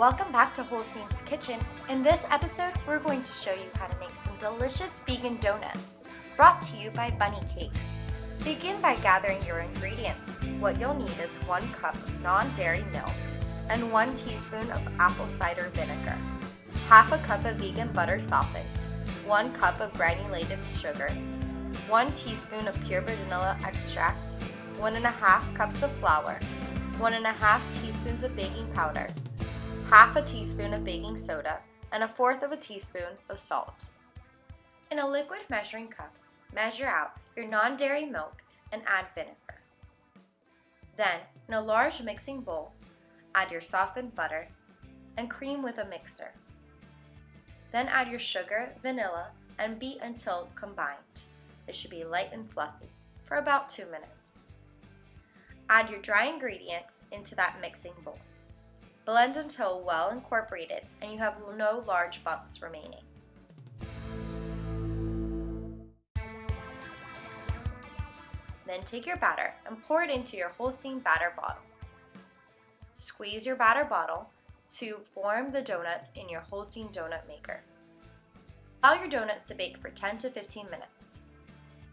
Welcome back to Whole Holstein's Kitchen. In this episode, we're going to show you how to make some delicious vegan donuts, brought to you by Bunnie Cakes. Begin by gathering your ingredients. What you'll need is 1 cup non-dairy milk and 1 teaspoon of apple cider vinegar, half a cup of vegan butter softened, 1 cup of granulated sugar, 1 teaspoon of pure vanilla extract, 1 and a half cups of flour, 1 and a half teaspoons of baking powder, half a teaspoon of baking soda, and a fourth of a teaspoon of salt. In a liquid measuring cup, measure out your non-dairy milk and add vinegar. Then, in a large mixing bowl, add your softened butter and cream with a mixer. Then add your sugar, vanilla, and beat until combined. It should be light and fluffy for about 2 minutes. Add your dry ingredients into that mixing bowl. Blend until well incorporated and you have no large bumps remaining. Then take your batter and pour it into your Holstein batter bottle. Squeeze your batter bottle to form the donuts in your Holstein donut maker. Allow your donuts to bake for 10 to 15 minutes.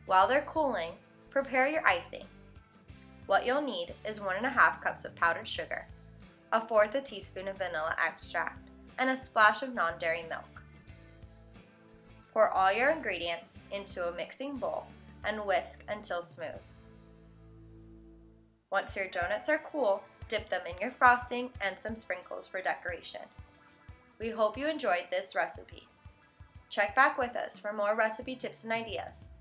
While they're cooling, prepare your icing. What you'll need is 1.5 cups of powdered sugar, a fourth a teaspoon of vanilla extract, and a splash of non-dairy milk. Pour all your ingredients into a mixing bowl and whisk until smooth. Once your donuts are cool, dip them in your frosting and some sprinkles for decoration. We hope you enjoyed this recipe. Check back with us for more recipe tips and ideas.